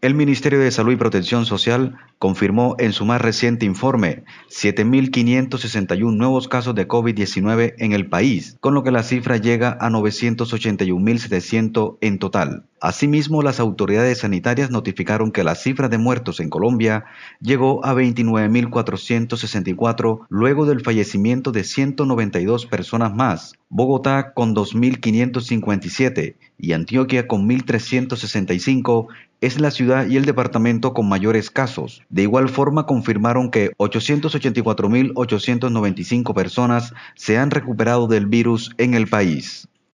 El Ministerio de Salud y Protección Social confirmó en su más reciente informe 7.561 nuevos casos de COVID-19 en el país, con lo que la cifra llega a 981.700 en total. Asimismo, las autoridades sanitarias notificaron que la cifra de muertos en Colombia llegó a 29.464 luego del fallecimiento de 192 personas más, Bogotá con 2.557 y Antioquia con 1.365 es la ciudad y el departamento con mayores casos. De igual forma, confirmaron que 884.895 personas se han recuperado del virus en el país.